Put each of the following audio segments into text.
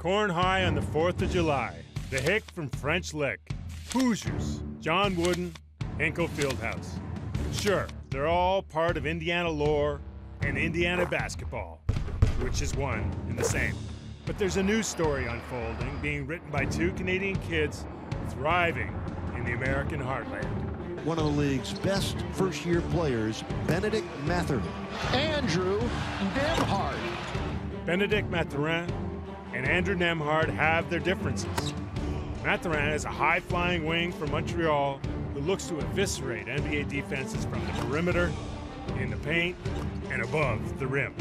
Corn high on the 4th of July. The hick from French Lick. Hoosiers, John Wooden, Hinkle Fieldhouse. Sure, they're all part of Indiana lore and Indiana basketball, which is one and the same. But there's a new story unfolding being written by two Canadian kids thriving in the American heartland. One of the league's best first year players, Bennedict Mathurin. Andrew Nembhard. Bennedict Mathurin and Andrew Nembhard have their differences. Mathurin is a high flying wing from Montreal who looks to eviscerate NBA defenses from the perimeter, in the paint, and above the rim.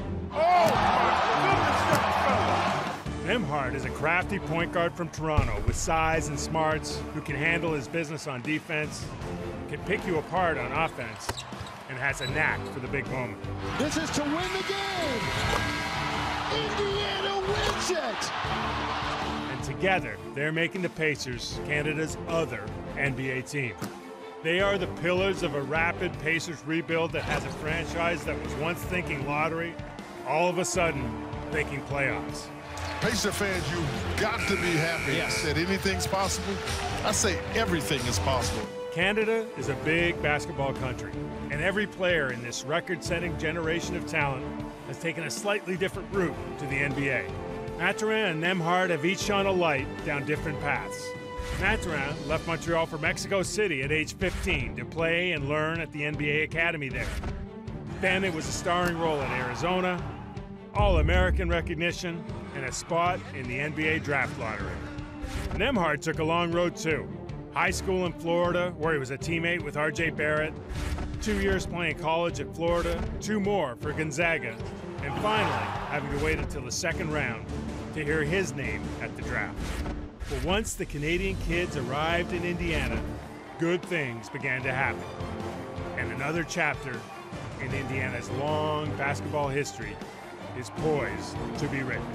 Nembhard is a crafty point guard from Toronto with size and smarts who can handle his business on defense, can pick you apart on offense, and has a knack for the big moment. This is to win the game. Indiana wins. And together, they're making the Pacers Canada's other NBA team. They are the pillars of a rapid Pacers rebuild that has a franchise that was once thinking lottery, all of a sudden thinking playoffs. Pacer fans, you've got to be happy Yes. that anything's possible. I say everything is possible. Canada is a big basketball country, and every player in this record setting generation of talent has taken a slightly different route to the NBA. Mathurin and Nembhard have each shone a light down different paths. Mathurin left Montreal for Mexico City at age 15 to play and learn at the NBA Academy there. Then it was a starring role in Arizona, All American recognition, and a spot in the NBA draft lottery. Nembhard took a long road too. High school in Florida, where he was a teammate with RJ Barrett, two years playing college at Florida, two more for Gonzaga, and finally having to wait until the second round to hear his name at the draft. But once the Canadian kids arrived in Indiana, good things began to happen. And another chapter in Indiana's long basketball history is poised to be written.